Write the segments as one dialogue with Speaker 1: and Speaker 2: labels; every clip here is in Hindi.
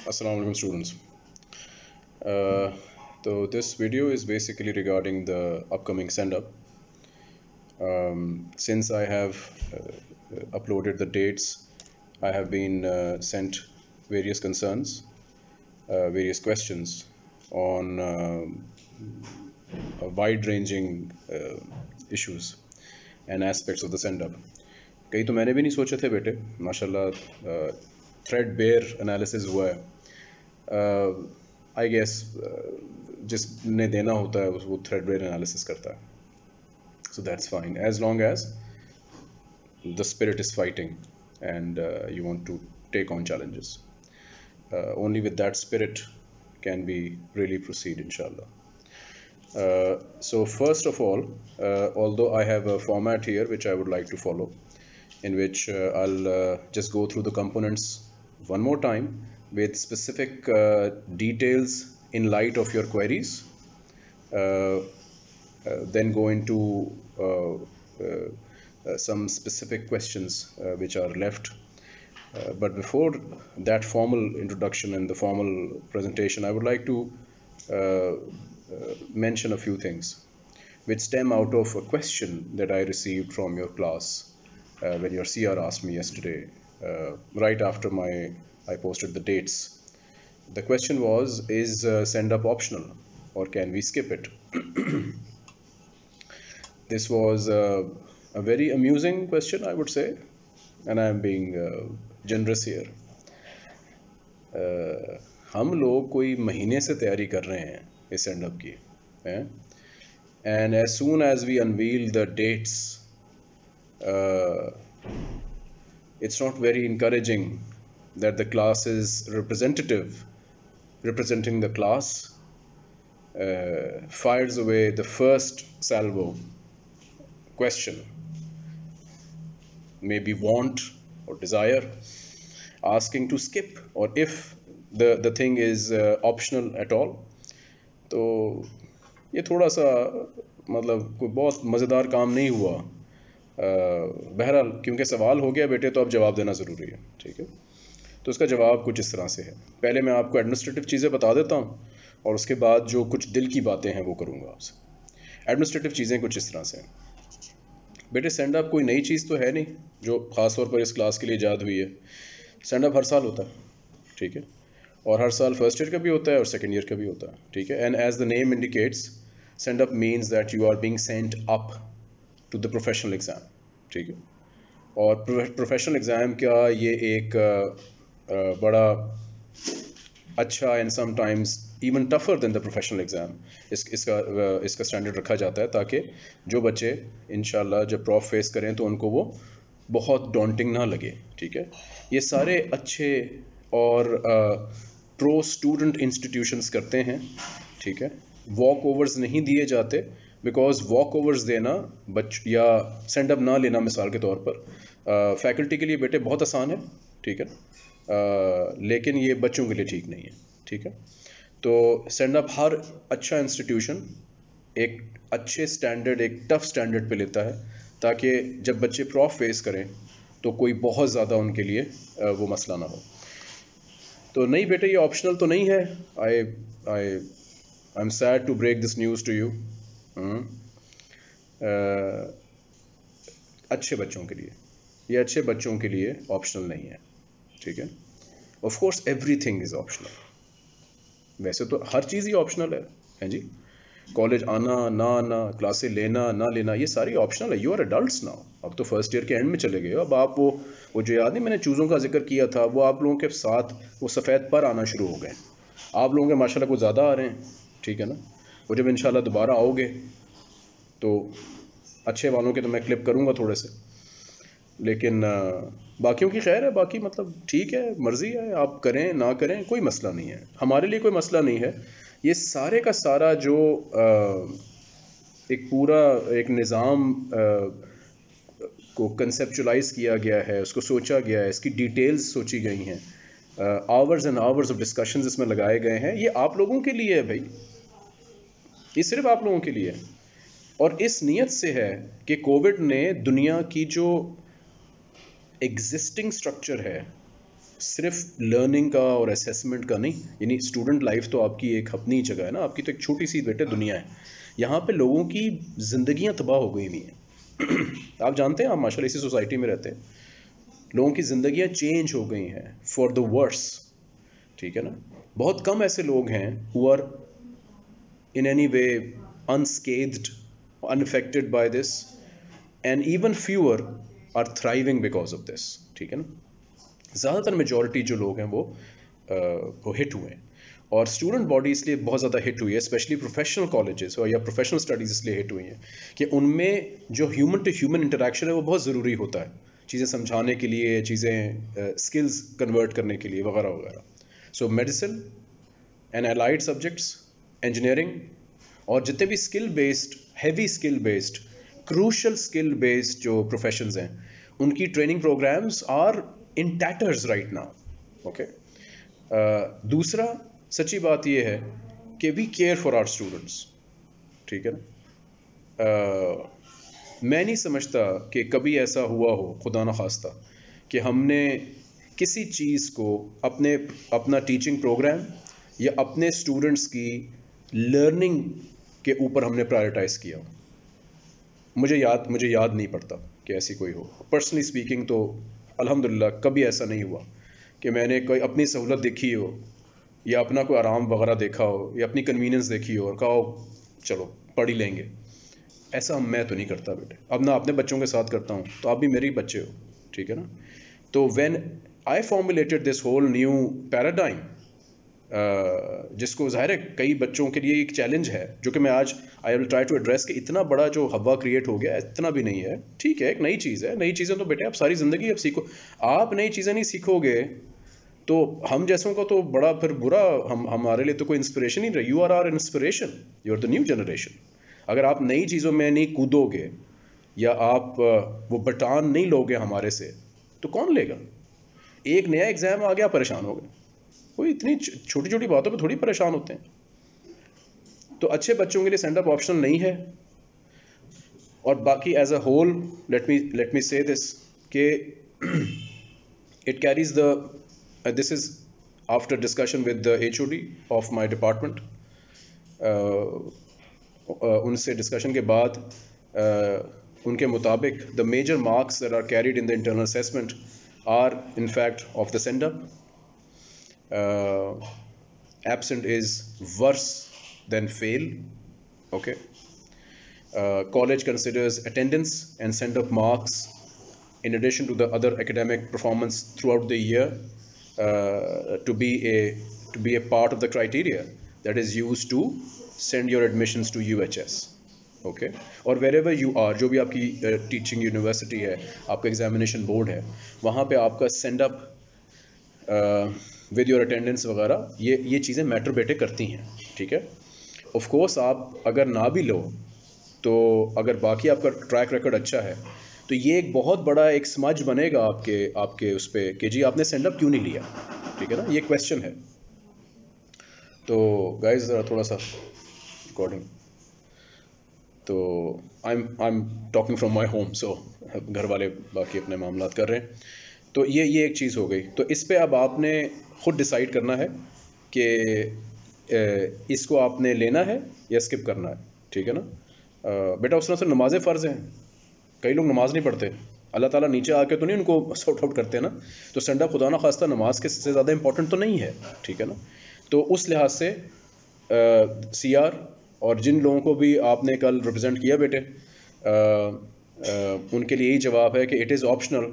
Speaker 1: Assalamualaikum students. Uh, so this video is basically regarding the upcoming send up. Um, since I have uh, uploaded the dates, I have been uh, sent various concerns, uh, various questions on um, a wide ranging uh, issues and aspects of the send up. कई तो मैंने भी नहीं सोचे थे बेटे माशाल्लाह थ्रेड बेयर एनालिसिस हुआ है आई uh, गेस uh, जिसने देना होता है वो थ्रेड बेयर एनालिसिस करता है so that's fine as long as the spirit is fighting and you want to take on challenges. Uh, only with that spirit can we really proceed, inshallah. Uh, so, first of all, uh, although I have a format here which I would like to follow, in which uh, I'll uh, just go through the components one more time with specific uh, details in light of your queries, then go into some specific questions which are left. Uh, but before that formal introduction and the formal presentation, I would like to uh, uh, mention a few things which stem out of a question that I received from your class when your CR asked me yesterday, right after my I posted the dates. The question was, is send up optional or can we skip it? this was a very amusing question, I would say, and I am being generous here uh, हम लोग कोई महीने से तैयारी कर रहे हैं इस एंड अप की and as soon as we unveil the dates it's not very encouraging that the class is representative representing the class uh, fires away the first salvo question maybe want or desire asking to skip or if the the thing is uh, optional at all तो ये थोड़ा सा मतलब कोई बहुत मज़ेदार काम नहीं हुआ बहरहाल क्योंकि सवाल हो गया बेटे तो अब जवाब देना ज़रूरी है ठीक है तो उसका जवाब कुछ इस तरह से है। पहले मैं आपको एडमिनिस्ट्रेटिव चीज़ें बता देता हूँ और उसके बाद जो कुछ दिल की बातें हैं वो करूँगा आपसे। एडमिनिस्ट्रेटिव चीज़ें कुछ इस तरह से हैं। बेटे सेंड अप कोई नई चीज़ तो है नहीं जो ख़ास तौर पर इस क्लास के लिए ईजाद हुई है। सेंड अप हर साल होता है, ठीक है? और हर साल फ़र्स्ट ईयर का भी होता है और सेकेंड ईयर का भी होता है, ठीक है? And as the name indicates send up means that you are being send up to the professional exam ठीक है? और प्रोफेशनल एग्ज़ाम का ये एक बड़ा अच्छा and sometimes even tougher than the professional exam is, इसका इसका स्टैंडर्ड रखा जाता है ताकि जो बच्चे इन जब प्रॉफ फेस करें तो उनको वो बहुत डॉन्टिंग ना लगे, ठीक है? ये सारे अच्छे और प्रो स्टूडेंट इंस्टीट्यूशंस करते हैं, ठीक है? वॉक ओवर्स नहीं दिए जाते बिकॉज़ वॉक ओवर्स देना बच, या सेंडअप ना लेना मिसाल के तौर पर फैकल्टी के लिए बेटे बहुत आसान है, ठीक है? लेकिन ये बच्चों के लिए ठीक नहीं है, ठीक है? तो सेंड अप हर अच्छा इंस्टीट्यूशन एक अच्छे स्टैंडर्ड एक टफ स्टैंडर्ड पे लेता है, ताकि जब बच्चे प्रॉफ फेस करें तो कोई बहुत ज़्यादा उनके लिए वो मसला ना हो। तो नहीं बेटे, ये ऑप्शनल तो नहीं है। I I I am sad to break this news to you अच्छे बच्चों के लिए, ये अच्छे बच्चों के लिए ऑप्शनल नहीं है। ठीक है? Of course everything is optional वैसे तो हर चीज़ ही ऑप्शनल है, हैं जी? कॉलेज आना, ना आना क्लासे लेना, ना लेना, ये सारी ऑप्शनल है। यू आर एडल्ट नाउ अब तो फ़र्स्ट ईयर के एंड में चले गए अब आप वो वो जो याद नहीं, मैंने चूज़ों का ज़िक्र किया था, वो आप लोगों के साथ, वो सफ़ेद पर आना शुरू हो गए। आप लोगों के माशाल्लाह को ज़्यादा आ रहे हैं, ठीक है ना? वो जब इंशाल्लाह दोबारा आओगे तो अच्छे वालों के तो मैं क्लिप करूँगा थोड़े से। लेकिन बाकियों की खैर है, बाकी मतलब ठीक है, मर्ज़ी है, आप करें, ना करें, कोई मसला नहीं है। हमारे लिए कोई मसला नहीं है। ये सारे का सारा जो एक पूरा एक निज़ाम को कंसेप्चुलाइज किया गया है, उसको सोचा गया है, इसकी डिटेल्स सोची गई हैं hours and hours of discussions इसमें लगाए गए हैं। ये आप लोगों के लिए है भाई। ये सिर्फ़ आप लोगों के लिए है। और इस नीयत से है कि कोविड ने दुनिया की जो एग्जिस्टिंग स्ट्रक्चर है, सिर्फ़ लर्निंग का और असेसमेंट का नहीं, यानी स्टूडेंट लाइफ तो आपकी एक अपनी जगह है ना, आपकी तो एक छोटी सी बेटे दुनिया है। यहाँ पे लोगों की ज़िंदगियाँ तबाह हो गई हुई हैं। आप जानते हैं, आप माशा इसी सोसाइटी में रहते हैं। लोगों की ज़िंदगियाँ चेंज हो गई हैं फॉर द वर्स ठीक है ना? बहुत कम ऐसे लोग हैं who are in any way unscathed unaffected by this and even fewer are thriving because of this ठीक है ना? ज़्यादातर मेजोरिटी जो लोग हैं वो आ, वो हिट हुए हैं। और स्टूडेंट बॉडी इसलिए बहुत ज़्यादा हिट हुई है स्पेशली प्रोफेशनल कॉलेजेस या प्रोफेशनल स्टडीज़ इसलिए हिट हुई हैं कि उनमें जो ह्यूमन टू ह्यूमन इंटरेक्शन है वो बहुत ज़रूरी होता है। चीज़ें समझाने के लिए चीज़ें स्किल्स कन्वर्ट करने के लिए वगैरह वगैरह। So medicine and allied subjects engineering और जितने भी skill based heavy skill based crucial skill based जो प्रोफेशंस हैं उनकी training programs are in tatters right now okay दूसरा सच्ची बात यह है कि we care for our students ठीक है ना? Uh, मैं नहीं समझता कि कभी ऐसा हुआ हो खुदा न खास्ता कि हमने किसी चीज़ को अपने अपना टीचिंग प्रोग्राम या अपने स्टूडेंट्स की लर्निंग के ऊपर हमने प्रायोरिटाइज किया मुझे याद मुझे याद नहीं पड़ता कि ऐसी कोई हो। पर्सनली स्पीकिंग तो अल्हम्दुलिल्लाह, कभी ऐसा नहीं हुआ कि मैंने कोई अपनी सहूलत देखी हो, या अपना कोई आराम वगैरह देखा हो, या अपनी कन्वीनियंस देखी हो और कहा चलो, पढ़ ही लेंगे। ऐसा मैं तो नहीं करता बेटे। अब ना अपने बच्चों के साथ करता हूँ तो आप भी मेरे ही बच्चे हो, ठीक है ना? तो when I formulated this whole new paradigm जिसको ज़ाहिर है कई बच्चों के लिए एक चैलेंज है, जो कि मैं आज I will try to address कि इतना बड़ा जो हवा क्रिएट हो गया, इतना भी नहीं है। ठीक है, एक नई चीज़ है, नई चीज़ें तो बेटे आप सारी ज़िंदगी अब सीखो। आप नई चीज़ें नहीं सीखोगे तो हम जैसों का तो बड़ा फिर बुरा, हम, हमारे लिए तो कोई इंस्पिरेशन ही नहीं you are are inspiration you are the new generation अगर आप नई चीज़ों में नहीं कूदोगे, या आप वो बटान नहीं लोगे हमारे से तो कौन लेगा? एक नया एग्ज़ाम आ गया, परेशान हो गए। कोई इतनी छोटी छोटी बातों पर थोड़ी परेशान होते हैं। तो अच्छे बच्चों के लिए सेंड अप ऑप्शनल नहीं है। और बाकी as a whole let me let me say this के it carries the this is after discussion with the H O D of my department उनसे डिस्कशन के बाद uh, उनके मुताबिक the major marks are carried in the internal assessment are in fact of the send up uh, absent is worse than fail okay uh, college considers attendance and send up marks in addition to the other academic performance throughout the year uh, to be a to be a part of the criteria that is used to send your admissions to UHS okay और वेर एवर यू आर जो भी आपकी टीचिंग यूनिवर्सिटी है आपका एग्जामिनेशन बोर्ड है वहाँ पे आपका send up with your attendance वगैरह, ये ये चीज़ें मैटर बेटे करती हैं, ठीक है? ऑफ़ कोर्स आप अगर ना भी लो तो अगर बाकी आपका ट्रैक रिकॉर्ड अच्छा है तो ये एक बहुत बड़ा एक समझ बनेगा आपके आपके उस पर कि जी आपने सेंड अप क्यों नहीं लिया, ठीक है ना? ये क्वेश्चन है। तो गाइज़ ज़रा थोड़ा सा रिकॉर्डिंग तो I am I am talking from my home so घर वाले बाकी अपने मामला कर रहे हैं। तो ये ये एक चीज़ हो गई। तो इस पर अब आपने ख़ुद डिसाइड करना है कि इसको आपने लेना है या स्किप करना है। ठीक है ना? बेटा उस तरह से नमाजें फ़र्ज़ हैं। कई लोग नमाज़ नहीं पढ़ते। अल्लाह ताला नीचे आके तो नहीं उनको सॉर्ट आउट करते हैं ना? तो संडा खुदा ना खास्ता नमाज़ के से ज़्यादा इंपॉर्टेंट तो नहीं है। ठीक है ना? तो उस लिहाज से सी आर और जिन लोगों को भी आपने कल रिप्रेजेंट किया बेटे आ, आ, उनके लिए यही जवाब है कि it is optional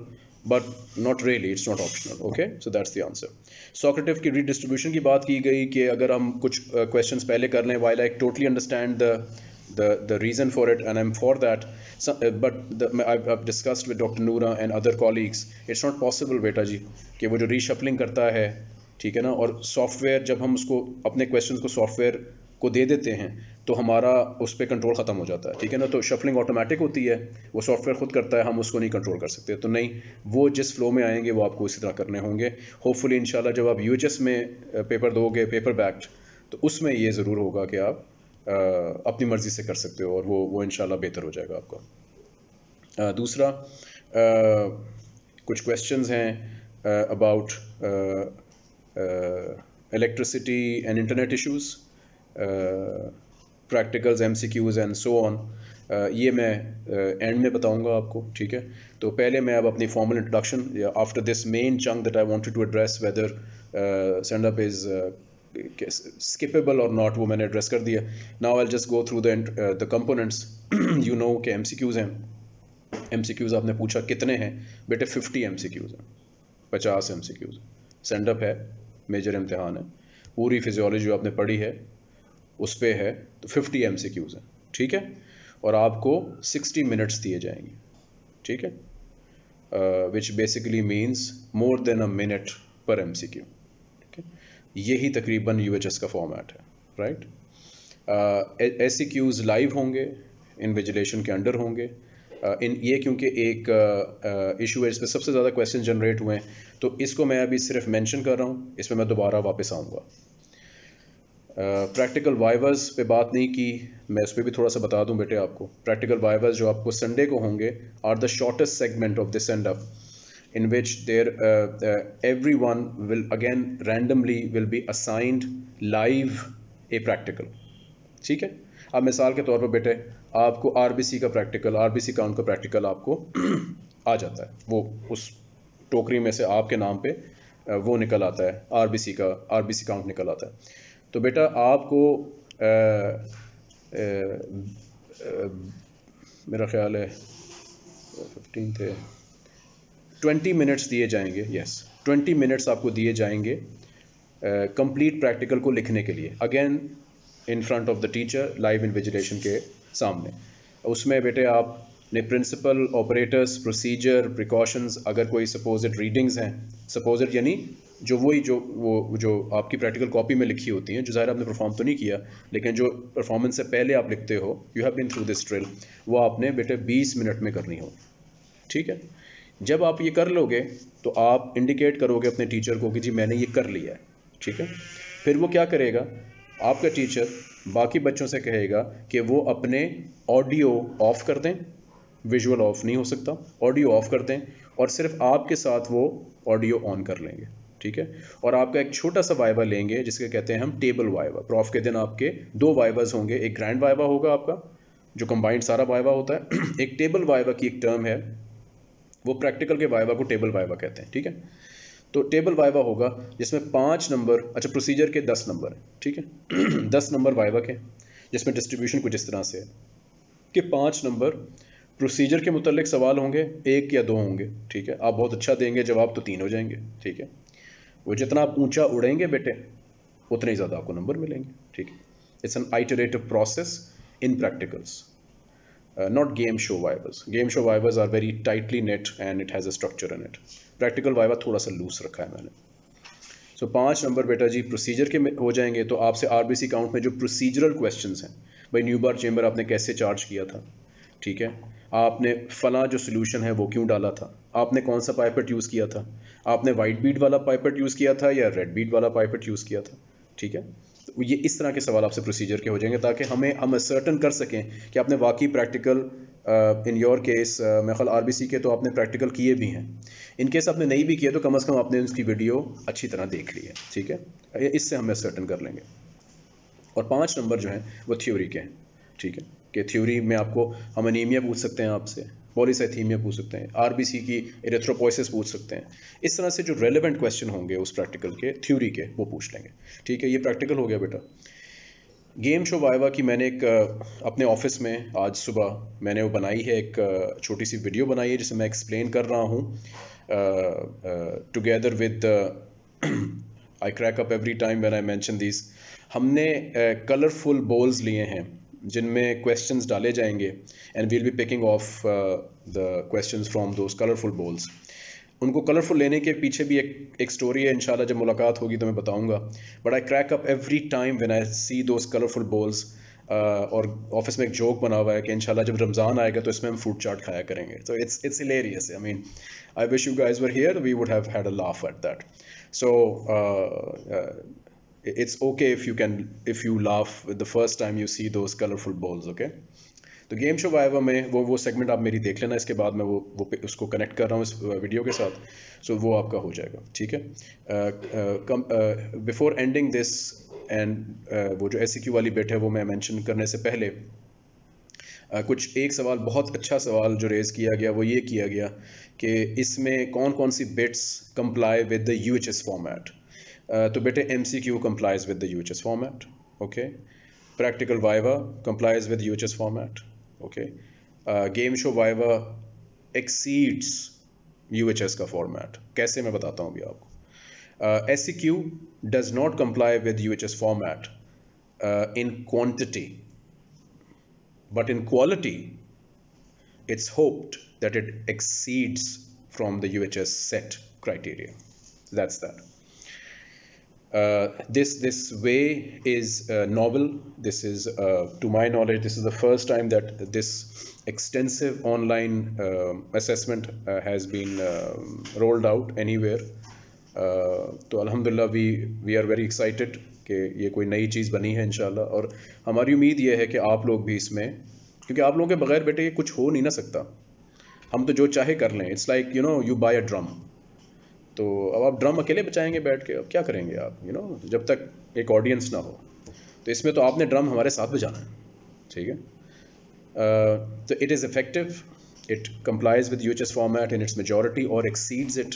Speaker 1: but not really it's not optional okay so that's the answer Socrative की redistribution की बात की गई कि अगर हम कुछ uh, पहले कर लें while I totally understand the the the reason for it and I'm for that so, uh, but the, I've, I've discussed with Dr. Noora and other colleagues it's not possible बेटा जी कि वो जो reshuffling करता है ठीक है ना और सॉफ्टवेयर जब हम उसको अपने क्वेश्चंस को सॉफ्टवेयर को दे देते हैं तो हमारा उस पर कंट्रोल ख़त्म हो जाता है ठीक है ना? तो शफलिंग ऑटोमेटिक होती है वो सॉफ्टवेयर खुद करता है हम उसको नहीं कंट्रोल कर सकते। तो नहीं वो जिस फ्लो में आएँगे वो आपको इसी तरह करने होंगे। होपफुली इंशाल्लाह जब आप यू में पेपर दोगे पेपर बैक्ड तो उसमें ये ज़रूर होगा कि आप आ, अपनी मर्ज़ी से कर सकते हो और वो वो इंशाल्लाह बेहतर हो जाएगा आपका। आ, दूसरा आ, कुछ क्वेश्चन हैं about about and internet electricity uh, MCQs and so on. Uh, ये मैं एंड uh, में बताऊँगा आपको ठीक है? तो पहले मैं अब अपनी formal introduction after this main chunk that I wanted to address whether send up is skippable or not वो मैंने एड्रेस कर दिया। Now I just go through the components you know के एमसीक्यूज हैं। एमसीक्यूज आपने पूछा कितने हैं? बेटे 50 एमसीक्यूज हैं। 50 एमसीक्यूज सेंड अप है। मेजर इम्तहान है। पूरी फिजियोलॉजी आपने पढ़ी है। उस पर है तो 50 क्यूज़ हैं ठीक है? और आपको 60 मिनट्स दिए जाएँगे ठीक है? Which basically means more than a minute पर एम सी क्यू ठीक है? यही तकरीबन यू एच एस का फॉर्मेट है राइट एस क्यूज़ लाइव होंगे इन इन्विजिलेशन के अंडर होंगे। Uh, इन ये क्योंकि एक इशू uh, है इस पर सबसे ज़्यादा क्वेश्चन जनरेट हुए हैं तो इसको मैं अभी सिर्फ़ मेंशन कर रहा हूँ इसमें मैं दोबारा वापस आऊँगा। प्रैक्टिकल वाइवर्स पे बात नहीं की मैं उस पर भी थोड़ा सा बता दूँ बेटे आपको। प्रैक्टिकल वाइवर्स जो आपको संडे को होंगे are the shortest segment of this end up in which there uh, everyone will again randomly will be assigned live a practical ठीक है? अब मिसाल के तौर पर बेटे आपको आरबीसी का प्रैक्टिकल आरबीसी काउंट का प्रैक्टिकल आपको आ जाता है। वो उस टोकरी में से आपके नाम पे वो निकल आता है आरबीसी का आर आरबीसी काउंट निकल आता है। तो बेटा आपको आ, आ, आ, मेरा ख्याल है फिफ्टीन थे। ट्वेंटी मिनट्स दिए जाएँगे यस ट्वेंटी मिनट्स आपको दिए जाएँगे कंप्लीट प्रैक्टिकल को लिखने के लिए। Again in front of the teacher live invigilation के सामने। उसमें बेटे आप ने प्रिंसिपल ऑपरेटर्स प्रोसीजर प्रिकॉशंस अगर कोई सपोजिट रीडिंग्स हैं सपोजिट यानी जो वही जो, वो, जो आपकी प्रैक्टिकल कॉपी में लिखी होती हैं, जो ज़ाहिर आपने परफॉर्म तो नहीं किया, लेकिन जो परफॉर्मेंस से पहले आप लिखते हो you have been through this drill वो आपने बेटे 20 मिनट में करनी हो। ठीक है? जब आप ये कर लोगे तो आप इंडिकेट करोगे अपने टीचर को कि जी मैंने ये कर लिया है। ठीक है? फिर वो क्या करेगा? आपका टीचर बाकी बच्चों से कहेगा कि वो अपने ऑडियो ऑफ़ कर दें। विजुअल ऑफ़ नहीं हो सकता। ऑडियो ऑफ़ कर दें और सिर्फ़ आपके साथ वो ऑडियो ऑन कर लेंगे। ठीक है? और आपका एक छोटा सा वाइवा लेंगे, जिसके कहते हैं हम टेबल वाइवा। प्रॉफ के दिन आपके दो वाइवाज होंगे। एक ग्रैंड वाइवा होगा आपका, जो कंबाइंड सारा वाइवा होता है। एक टेबल वाइवा की एक टर्म है। वो प्रैक्टिकल के वाइवा को टेबल वाइवा कहते हैं, ठीक है? तो टेबल वाइवा होगा, जिसमें पाँच नंबर अच्छा प्रोसीजर के दस नंबर ठीक है? दस नंबर वाइवा के, जिसमें डिस्ट्रीब्यूशन कुछ इस तरह से है। कि पाँच नंबर प्रोसीजर के मुतलक सवाल होंगे, एक या दो होंगे, ठीक है? आप बहुत अच्छा देंगे, जवाब तो तीन हो जाएँगे, ठीक है? वो जितना आप ऊँचा उड़ेंगे बेटे उतने ही ज़्यादा आपको नंबर मिलेंगे ठीक है? It's an iterative process in practicals not game show vivas game show vivas are very tightly knit and it has a structure in it. Practical viva थोड़ा सा लूज रखा है मैंने। सो so, पाँच नंबर बेटा जी प्रोसीजर के हो जाएँगे तो आपसे आरबीसी काउंट में जो प्रोसीजरल क्वेश्चन हैं भाई न्यू बार चेंबर आपने कैसे चार्ज किया था? ठीक है? आपने फला जो सोल्यूशन है वो क्यों डाला था? आपने कौन सा पाइपेट यूज़ किया था? आपने वाइट बीट वाला पाइपेट यूज़ किया था या रेड बीट वाला पाइपेट यूज़ किया था? ठीक है? तो ये इस तरह के सवाल आपसे प्रोसीजर के हो जाएँगे ताकि हमें, हम सर्टन कर सकें कि आपने वाकई प्रैक्टिकल इन योर केस मैं ख्याल आर के तो आपने प्रैक्टिकल किए भी हैं। इन केस आपने नहीं भी किए तो कम अज़ कम आपने उसकी वीडियो अच्छी तरह देख ली है। ठीक है? इससे हम सर्टन कर लेंगे। और पाँच नंबर जो हैं, वो थ्योरी के हैं। ठीक है? कि थ्योरी में आपको हम अनीमिया पूछ सकते हैं आपसे। पॉलीसाइथीमिया पूछ सकते हैं आरबीसी की इरेथ्रोपोइसिस पूछ सकते हैं। इस तरह से जो रेलिवेंट क्वेश्चन होंगे उस प्रैक्टिकल के थ्योरी के, वो पूछ लेंगे। ठीक है, ये प्रैक्टिकल हो गया बेटा। गेम शो वाइवा की मैंने एक अपने ऑफ़िस में आज सुबह मैंने वो बनाई है एक छोटी सी वीडियो बनाई है जिसे मैं एक्सप्लेन कर रहा हूँ। Together with I crack up every time when I mention this हमने कलरफुल बॉल्स लिए हैं। जिनमें क्वेश्चंस डाले जाएँगे and we'll be picking of the questions from those colourful balls उनको कलरफुल लेने के पीछे भी एक एक स्टोरी है, इंशाल्लाह जब मुलाकात होगी तो मैं बताऊँगा। But I crack up every time when I see those colourful balls और ऑफ़िस में एक जोक बना हुआ है कि इंशाल्लाह जब रमज़ान आएगा तो इसमें हम फ्रूट चाट खाया करेंगे। तो it's it's hilarious I mean I wish you guys were here we would have had a laugh at that so it's okay if you can if you laugh the first time you see those colorful balls okay? तो गेम शो वाइवा में वो वो सेगमेंट आप मेरी देख लेना इसके बाद मैं वो वो उसको कनेक्ट कर रहा हूँ इस वीडियो के साथ सो so वो आपका हो जाएगा ठीक है? बिफोर एंडिंग दिस एंड वो जो एस वाली बेट है वो मैं मेंशन करने से पहले Uh, कुछ एक सवाल बहुत अच्छा सवाल जो रेज़ किया गया वो ये किया गया कि इसमें कौन कौन सी bits comply with the U format तो बेटे M C Q complies with the U H S format okay practical viva complies with U H S format okay uh, game show viva exceeds UHS का फॉर्मेट कैसे मैं बताता हूँ अभी आपको S C Q does not comply with U H S format in quantity but in quality it's hoped that it exceeds from the UHS set criteria that's that Uh, this this way is uh, novel. This is, uh, to my knowledge, this is the first time that this extensive online uh, assessment uh, has been um, rolled out anywhere. तो अल्हम्दुलिल्लाह we we are very excited कि ये कोई नई चीज़ बनी है इंशाल्लाह और हमारी उम्मीद ये है कि आप लोग भी इसमें क्योंकि आप लोगों के बगैर बेटे ये कुछ हो नहीं ना सकता हम तो जो चाहे कर लें it's like you know you buy a drum तो अब आप ड्रम अकेले बचाएँगे बैठ के, अब क्या करेंगे आप यू नो जब तक एक ऑडियंस ना हो। तो इसमें तो आपने ड्रम हमारे साथ बजाना है, ठीक है? तो it is effective it complies with U H S format in its majority और exceeds it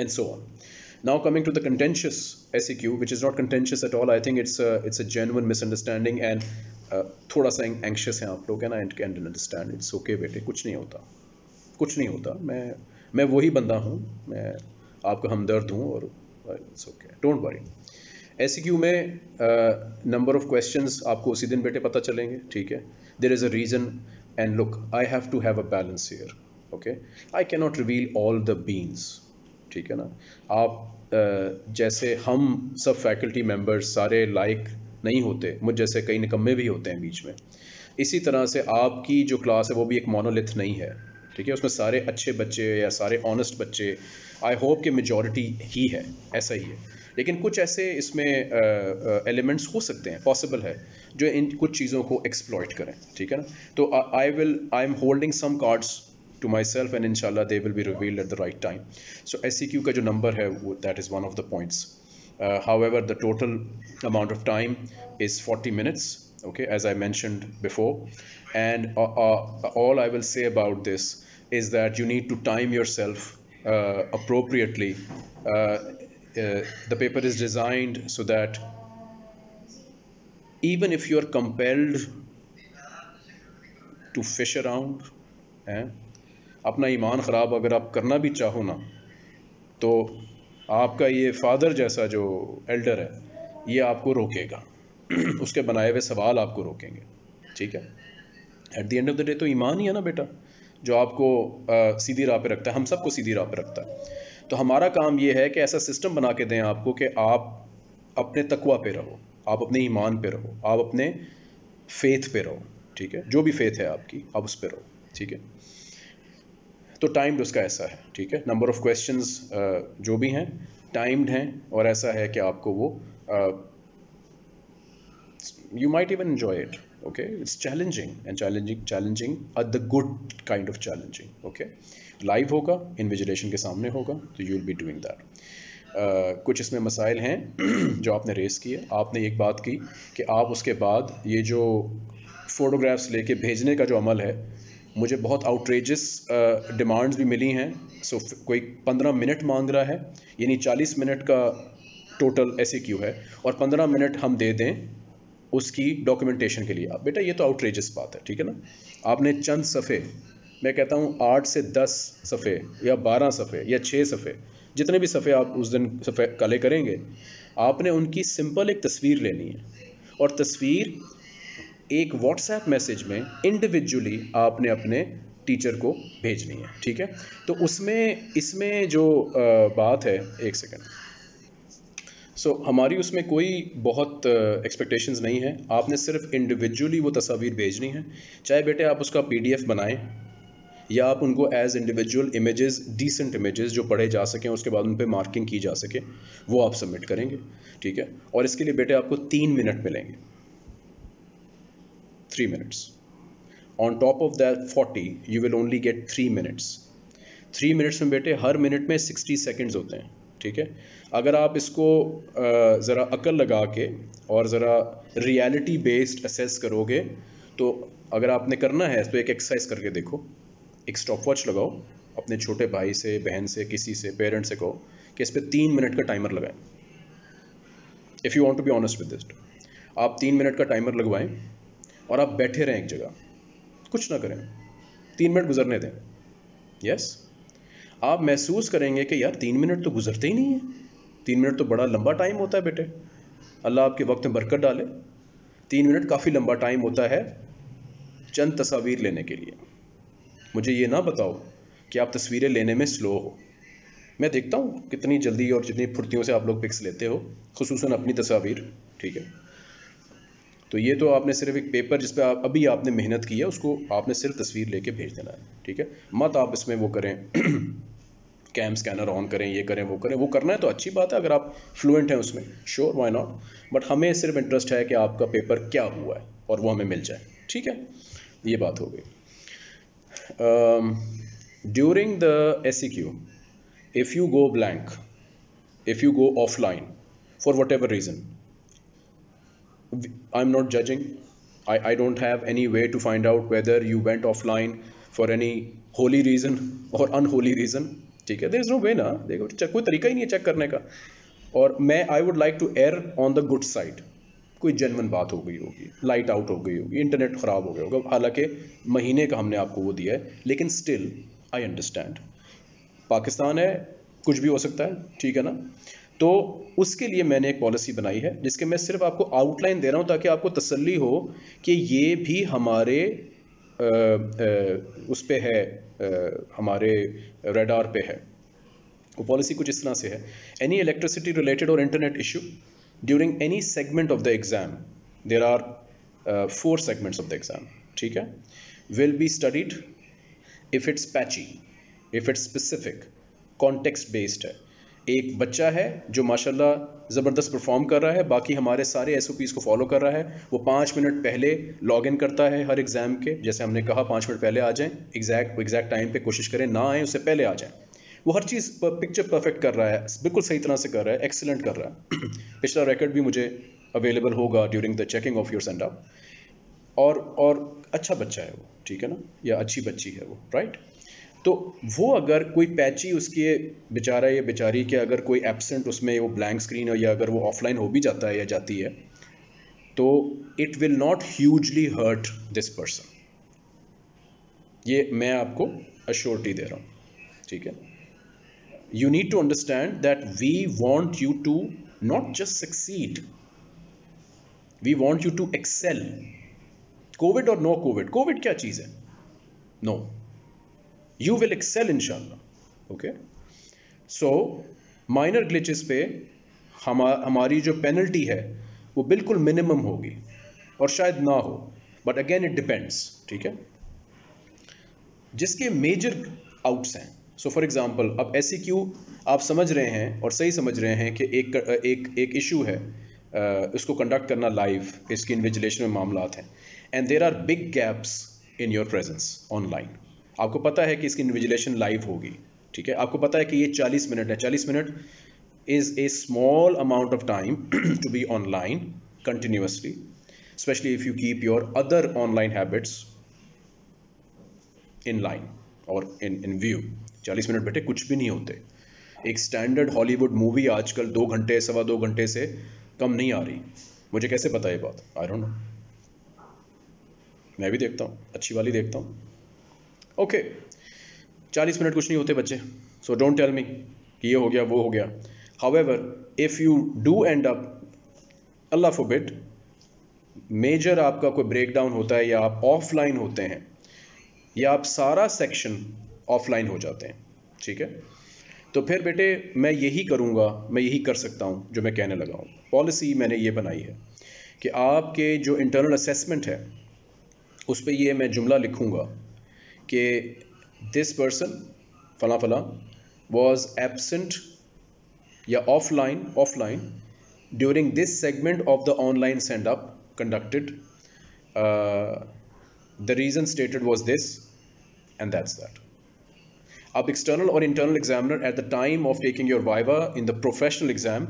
Speaker 1: and so on now coming to the contentious S C Q which is not contentious at all I think it's it's a genuine misunderstanding and थोड़ा सा एंक्शियस हैं आप लोग है ना and can understand it's okay बेटे, कुछ नहीं होता। कुछ नहीं होता। मैं मैं वही बंदा हूँ मैं आपका हमदर्द हूँ और it's okay don't worry S Q में नंबर ऑफ़ क्वेश्चन आपको उसी दिन बेटे पता चलेंगे ठीक है? There is a reason and look I have to have a balance here okay I can not reveal all the beans ठीक है ना? आप uh, जैसे हम सब फैकल्टी मेंबर्स सारे लाइक नहीं होते मुझ जैसे कई निकम्मे भी होते हैं बीच में। इसी तरह से आपकी जो क्लास है वो भी एक मोनोलिथ नहीं है। ठीक है उसमें सारे अच्छे बच्चे या सारे ऑनेस्ट बच्चे आई होप कि मेजॉरिटी ही है ऐसा ही है लेकिन कुछ ऐसे इसमें एलिमेंट्स uh, हो सकते हैं पॉसिबल है जो इन कुछ चीज़ों को एक्सप्लॉयट करें ठीक है ना तो I will I am holding some cards to myself and inshallah they will be revealed at the right time so SEQ का जो number है that is one of the points uh, however the total amount of time is 40 minutes okay as I mentioned before and uh, uh, all I will say about this is that you need to time yourself uh, appropriately. Uh, uh, the paper is designed so that even if you are compelled to fish around, eh, अपना ईमान ख़राब अगर आप करना भी चाहो ना तो आपका ये फादर जैसा जो एल्डर है ये आपको रोकेगा उसके बनाए हुए सवाल आपको रोकेंगे। ठीक है? At the end of the day तो ईमान ही है ना बेटा? जो आपको आ, सीधी राह पे रखता है। हम सबको सीधी राह पे रखता है। तो हमारा काम ये है कि ऐसा सिस्टम बना के दें आपको कि आप अपने तकवा पे रहो। आप अपने ईमान पे रहो। आप अपने फेथ पे रहो। ठीक है? जो भी फेथ है आपकी आप उस पर रहो। ठीक है? तो टाइम्ड उसका ऐसा है। ठीक है? नंबर ऑफ़ क्वेश्चंस जो भी हैं टाइम्ड हैं और ऐसा है कि आपको वो you might even enjoy it okay? It's challenging and challenging challenging are the good kind of challenging okay? Live होगा इन्विजिलेशन के सामने होगा तो you will be doing that कुछ इसमें मसाइल हैं जो आपने रेस किए। आपने एक बात की कि आप उसके बाद ये जो फ़ोटोग्राफ्स लेके भेजने का जो अमल है मुझे बहुत आउटरेजस डिमांड्स uh, भी मिली हैं। सो so, कोई पंद्रह मिनट मांग रहा है यानी चालीस मिनट का टोटल ऐसे क्यू है? और पंद्रह मिनट हम दे दें उसकी डॉक्यूमेंटेशन के लिए। आप बेटा, ये तो आउटरेजस बात है, ठीक है ना? आपने चंद सफ़े, मैं कहता हूँ आठ से दस सफ़े या बारह सफ़े या छः सफ़े, जितने भी सफ़े आप उस दिन सफ़े कले करेंगे, आपने उनकी सिंपल एक तस्वीर लेनी है। और तस्वीर एक व्हाट्सएप मैसेज में इंडिविजुअली आपने अपने टीचर को भेजनी है, ठीक है? तो उसमें, इसमें जो बात है, एक सेकंड सो so, हमारी उसमें कोई बहुत एक्सपेक्टेशंस uh, नहीं है। आपने सिर्फ़ इंडिविजुअली वो तस्वीर भेजनी है। चाहे बेटे आप उसका पीडीएफ बनाएँ या आप उनको as individual images decent images जो पढ़े जा सकें उसके बाद उन पर मार्किंग की जा सके वो आप सबमिट करेंगे। ठीक है? और इसके लिए बेटे आपको तीन मिनट मिलेंगे। Three minutes on top of that forty you will only get three minutes three minutes में बेटे हर मिनट में सिक्सटी सेकेंड्स होते हैं। ठीक है? अगर आप इसको ज़रा अकल लगा के और ज़रा रियलिटी बेस्ड असेस करोगे तो अगर आपने करना है तो एक एक्सरसाइज करके देखो। एक स्टॉप वॉच लगाओ, अपने छोटे भाई से, बहन से, किसी से पेरेंट से कहो कि इस पर तीन मिनट का टाइमर लगाएँ। If you want to be honest with this आप तीन मिनट का टाइमर लगवाएँ और आप बैठे रहें एक जगह। कुछ ना करें। तीन मिनट गुजरने दें। यस आप महसूस करेंगे कि यार, तीन मिनट तो गुजरते ही नहीं है। तीन मिनट तो बड़ा लंबा टाइम होता है बेटे। अल्लाह आपके वक्त में बरकत डाले। तीन मिनट काफ़ी लंबा टाइम होता है चंद तस्वीर लेने के लिए। मुझे ये ना बताओ कि आप तस्वीरें लेने में स्लो हो। मैं देखता हूँ कितनी जल्दी और जितनी फुर्तियों से आप लोग पिक्स लेते हो खसूस अपनी तस्वीर, ठीक है? तो ये तो आपने सिर्फ़ एक पेपर जिस पर आप, अभी आपने मेहनत की है, उसको आपने सिर्फ़ तस्वीर लेके भेज देना है, ठीक है? मत आप इसमें वो करें। कैम स्कैनर ऑन करें ये करें वो करें वो करना है तो अच्छी बात है अगर आप फ्लुएंट हैं उसमें। श्योर वाई नॉट बट हमें सिर्फ़ इंटरेस्ट है कि आपका पेपर क्या हुआ है और वो हमें मिल जाए। ठीक है? ये बात हो गई। During the S C Q if you go blank if you go offline for whatever reason I am not judging I, I don't have any way to find out whether you went offline for any holy reason or unholy reason. ठीक है देर इज़ नो वे ना। देखो कोई तरीका ही नहीं है चेक करने का। और मैं I would like to err on the good side कोई जेनवन बात हो गई होगी लाइट आउट हो गई होगी इंटरनेट ख़राब हो गया होगा। हालाँकि महीने का हमने आपको वो दिया है लेकिन स्टिल आई अंडरस्टैंड पाकिस्तान है कुछ भी हो सकता है ठीक है ना? तो उसके लिए मैंने एक पॉलिसी बनाई है जिसके मैं सिर्फ़ आपको आउटलाइन दे रहा हूँ ताकि आपको तसल्ली हो कि ये भी हमारे आ, आ, उस पर है। हमारे रेडार पे है। वो पॉलिसी कुछ इस तरह से है। एनी इलेक्ट्रिसिटी रिलेटेड और internet issue during any segment of the exam there are four segments of the exam ठीक है? Will be studied if it's patchy if it's specific context based है। एक बच्चा है जो माशाल्लाह ज़बरदस्त परफॉर्म कर रहा है, बाकी हमारे सारे एस को फॉलो कर रहा है। वो पाँच मिनट पहले लॉग इन करता है हर एग्ज़ाम के। जैसे हमने कहा, पाँच मिनट पहले आ जाएँ एग्जैक्ट एग्जैक्ट टाइम पे कोशिश करें ना आए, उससे पहले आ जाएँ। वो हर चीज़ पिक्चर परफेक्ट कर रहा है, बिल्कुल सही तरह से कर रहा है एक्सेलेंट कर रहा है। पिछला रिकॉर्ड भी मुझे अवेलेबल होगा during the checking of your send और और अच्छा बच्चा है वो, ठीक है ना? या अच्छी बच्ची है वो राइट तो वो अगर कोई पैची उसके बेचारा या बेचारी के अगर कोई एबसेंट उसमें वो ब्लैंक स्क्रीन या अगर वो ऑफलाइन हो भी जाता है या जाती है तो it will not hugely hurt this person ये मैं आपको अश्योरिटी दे रहा हूँ, ठीक है? You need to understand that we want you to not just succeed we want you to excel covid और नो कोविड कोविड क्या चीज़ है? No no. You will excel, inshallah. Okay? So minor glitches पे हम हमारी जो पेनल्टी है वो बिल्कुल मिनिमम होगी और शायद ना हो बट अगेन इट डिपेंड्स ठीक है जिसके मेजर आउट्स हैं सो फॉर एग्जांपल अब क्यू आप समझ रहे हैं और सही समझ रहे हैं कि एक एक एक इशू है इसको कंडक्ट करना लाइव इसकी इन्विजिलेशन में मामला हैं and there are big gaps in your presence online आपको पता है कि इसकी इन्विजिलेशन लाइव होगी, ठीक है? आपको पता है कि ये 40 मिनट है। 40 minute is a small amount of time to be online continuously specially if you keep your other online habits in line और इन इन व्यू 40 मिनट बेटे कुछ भी नहीं होते। एक स्टैंडर्ड हॉलीवुड मूवी आजकल दो घंटे, सवा दो घंटे से कम नहीं आ रही। मुझे कैसे पता ये बात? आई डोंट नो मैं भी देखता हूँ, अच्छी वाली देखता हूँ। ओके चालीस मिनट कुछ नहीं होते बच्चे सो डोंट टेल मी कि ये हो गया, वो हो गया। However if you do end up Allah forbid major आपका कोई ब्रेक डाउन होता है या आप ऑफलाइन होते हैं, या आप सारा सेक्शन ऑफलाइन हो जाते हैं, ठीक है? तो फिर बेटे, मैं यही करूँगा, मैं यही कर सकता हूँ, जो मैं कहने लगा हूँ। पॉलिसी मैंने ये बनाई है कि आपके जो इंटरनल असेसमेंट है, उस पर ये मैं जुमला लिखूँगा कि दिस पर्सन फला फला वॉज़ एबसेंट या offline offline during this segment of the online send up conducted the reason stated was this and that's that अब एक्सटर्नल और internal examiner at the time of taking your viva in the professional exam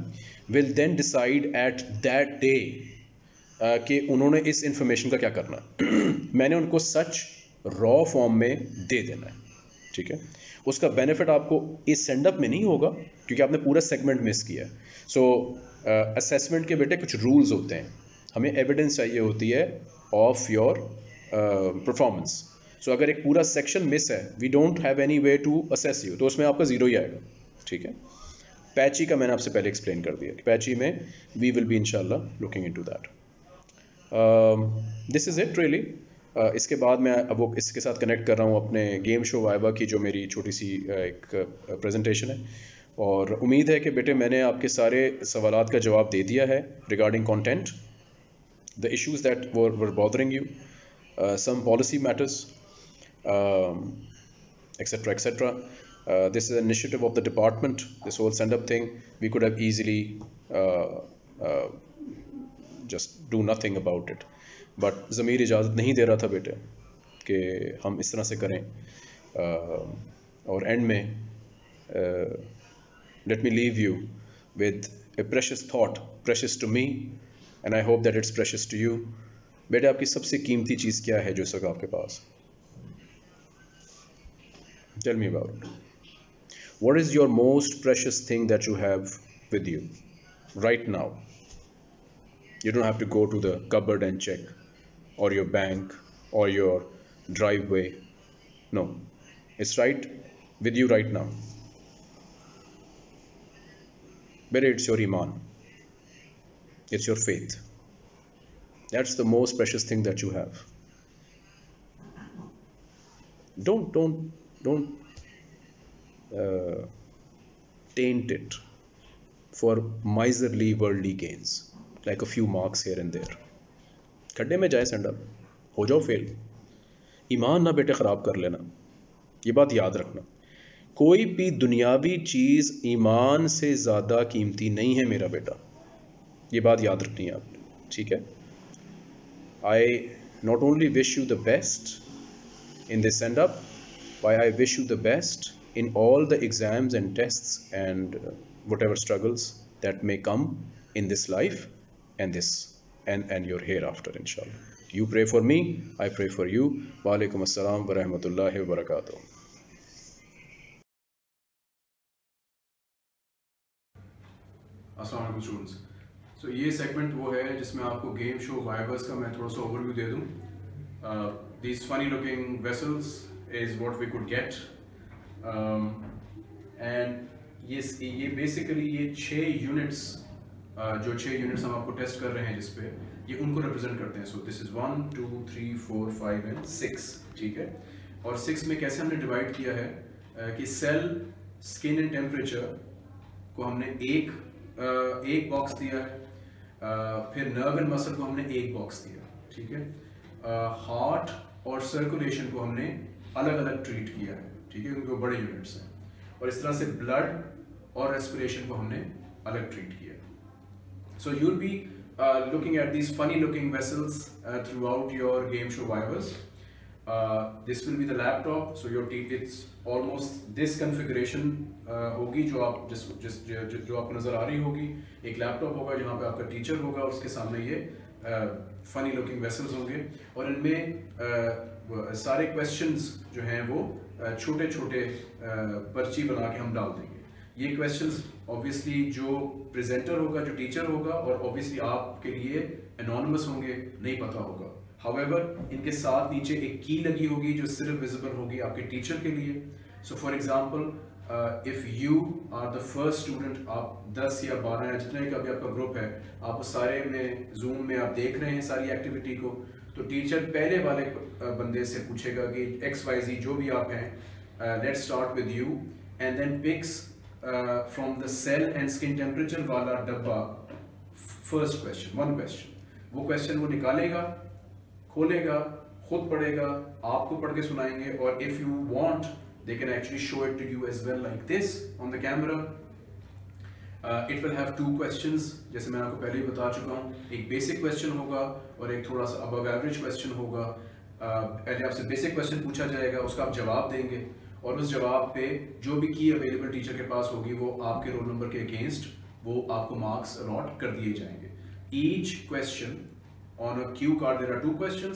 Speaker 1: will then decide at that day कि उन्होंने इस इंफॉर्मेशन का क्या करना मैंने उनको सच रॉ फॉर्म में दे देना है, ठीक है? उसका बेनिफिट आपको इस सेंड अप में नहीं होगा, क्योंकि आपने पूरा सेगमेंट मिस किया सो असेसमेंट के बेटे कुछ रूल्स होते हैं। हमें एविडेंस चाहिए होती है ऑफ़ योर परफॉर्मेंस सो अगर एक पूरा सेक्शन मिस है we don't have any way to assess you तो उसमें आपका ज़ीरो ही आएगा, ठीक है? पैची का मैंने आपसे पहले एक्सप्लेन कर दिया कि पैची में वी विल बी इनशाला looking into that this is it really इसके बाद मैं अब वो इसके साथ कनेक्ट कर रहा हूँ अपने गेम शो वाइबा की, जो मेरी छोटी सी एक प्रेजेंटेशन है। और उम्मीद है कि बेटे मैंने आपके सारे सवाल का जवाब दे दिया है regarding content the issues that were bothering you some policy matters etcetera etcetera this is initiative of the department this whole send up thing we could have easily just do nothing about it but ज़मीर इजाज़त नहीं दे रहा था बेटे कि हम इस तरह से करें। और एंड में let me leave you with a precious thought precious to me and I hope that it's precious to you बेटे, आपकी सबसे कीमती चीज़ क्या है जो सक आपके पास? Tell me about what is your most precious thing that you have with you right now you don't have to go to the cupboard and check or your bank or your driveway no it's right with you right now better it's your iman it's your faith. That's the most precious thing that you have. Don't don't don't uh, taint it for miserly worldly gains, like a few marks here and there. खड्डे में जाए संडा हो जाओ फेल ईमान ना बेटे ख़राब कर लेना ये बात याद रखना। कोई भी दुनियावी चीज़ ईमान से ज़्यादा कीमती नहीं है मेरा बेटा। ये बात याद रखनी है आपने ठीक है? I not only wish you the best in this send up why I wish you the best in all the and tests and uh, whatever struggles that may come in this life and this and and your hereafter inshallah you pray for me I pray for you wa alaikum assalam wa rahmatullahi wa barakatuh
Speaker 2: Assalamu alaikum students so, ये सेगमेंट वो है जिसमें आपको गेम शो वाइवर्स का मैं थोड़ा सा ओवरव्यू दे दूँ these funny looking vessels is what we could get and ये ये बेसिकली ये छः यूनिट्स uh, जो छः यूनिट्स हम आपको टेस्ट कर रहे हैं जिसपे, ये उनको रिप्रेजेंट करते हैं। So this is one two three four five and six ठीक है? और सिक्स में कैसे हमने डिवाइड किया है? कि सेल स्किन एंड टेम्परेचर को हमने एक एक बॉक्स दिया है। फिर नर्व एंड मसल को हमने एक बॉक्स दिया, ठीक है? हार्ट और सर्कुलेशन को हमने अलग अलग ट्रीट किया है, ठीक है? क्योंकि बड़े यूनिट्स हैं। और इस तरह से ब्लड और रेस्पिरेशन को हमने अलग ट्रीट किया so you'll be looking at these funny looking vessels throughout your game show vivas this will be the laptop so your T it's almost this configuration होगी जो आप जिस जिस जो, जो आपको नज़र आ रही होगी। एक लैपटॉप होगा जहाँ पे आपका टीचर होगा उसके सामने ये फनी लुकिंग वेसल्स होंगे। और इनमें uh, सारे क्वेश्चंस जो हैं वो छोटे छोटे पर्ची बना के हम डाल देंगे। ये क्वेश्चंस ऑब्वियसली जो प्रेजेंटर होगा जो टीचर होगा और ऑब्वियसली आपके लिए एनोनमस होंगे नहीं पता होगा। हाउएवर इनके साथ नीचे एक की लगी होगी जो सिर्फ़ विजिबल होगी आपके टीचर के लिए। So for example if you are the first student आप 10 या 12 या जितने का भी आपका ग्रुप है आप सारे में जूम में आप देख रहे हैं सारी एक्टिविटी को तो टीचर पहले वाले uh, बंदे से पूछेगा कि एक्स वाई जी जो भी आप हैं let start with you and then picks from the cell and skin temperature वाला डब्बा फ़र्स्ट क्वेश्चन वन क्वेश्चन वो क्वेश्चन वो निकालेगा, खोलेगा, खुद पढ़ेगा, आपको पढ़ के सुनाएँगे, और if you want they can actually show it to you as well like this on the camera it will have two questions जैसे मैं आपको पहले ही बता चुका हूँ। एक बेसिक क्वेश्चन होगा और एक थोड़ा सा अबव एवरेज क्वेश्चन होगा। पहले आपसे बेसिक क्वेश्चन पूछा जाएगा, उसका आप जवाब देंगे। और उस जवाब पे जो भी की अवेलेबल टीचर के पास होगी वो आपके रोल नंबर के अगेंस्ट वो आपको मार्क्स अलॉट कर दिए जाएँगे। Each question on a Q card there are two question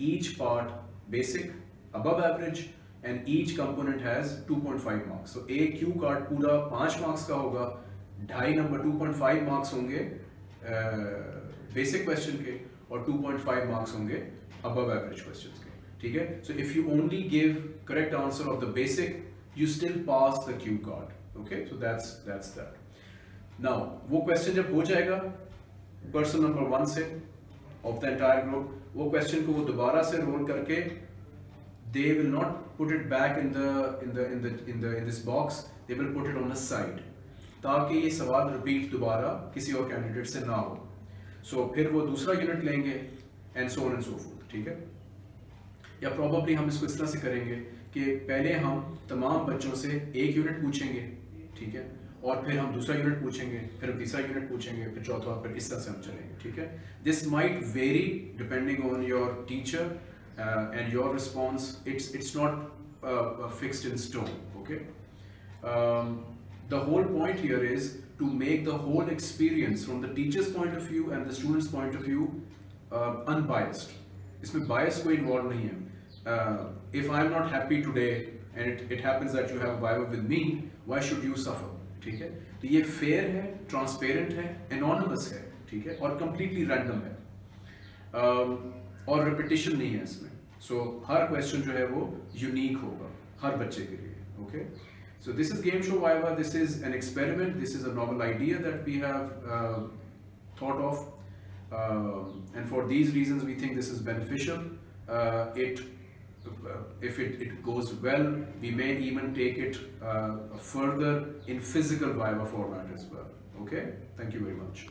Speaker 2: each part basic above average and each component has 2.5 marks. So a q card पूरा पाँच मार्क्स का होगा। ढाई नंबर 2.5 मार्क्स होंगे बेसिक uh, क्वेश्चन के और 2.5 मार्क्स होंगे above average questions के। ठीक है? So if you only give correct answer of the basic you still pass the Q card okay so that's that's that now वो क्वेश्चन जब हो जाएगा पर्सन नंबर वन से ऑफ़ द एंटायर ग्रुप वो क्वेश्चन को वो दोबारा से रोल करके they will not put it back in the in the in the in the in this box they will put it on a side ताकि ये सवाल रिपीट दोबारा किसी और कैंडिडेट से ना हो। सो so, फिर वो दूसरा यूनिट लेंगे and so on and so forth ठीक है? या प्रॉबली हम इसको इस तरह से करेंगे कि पहले हम तमाम बच्चों से एक यूनिट पूछेंगे ठीक है? और फिर हम दूसरा यूनिट पूछेंगे फिर तीसरा यूनिट पूछेंगे फिर चौथा फिर इस तरह से हम चलेंगे ठीक है? This might vary depending on your teacher and your response it's it's not fixed in stone okay the whole point here is to make the whole experience from the teacher's point of view and the student's point of view uh, unbiased. इसमें bias कोई involved नहीं है। uh, if I'm not happy today and it, it happens that you have a Bible with me, why should you suffer? ठीक है तो ये फेयर है ट्रांसपेरेंट है एनोनमस है ठीक है और कंप्लीटली रैंडम है um, और रिपीटिशन नहीं है इसमें सो so, हर क्वेश्चन जो है वो यूनिक होगा हर बच्चे के लिए okay so this is game show Viva this is an experiment this is a novel idea that we have uh, thought of uh, and for these reasons we think this is uh, if it, it goes well, we may even take it uh, further in physical Viva format as well. Okay, thank you very much.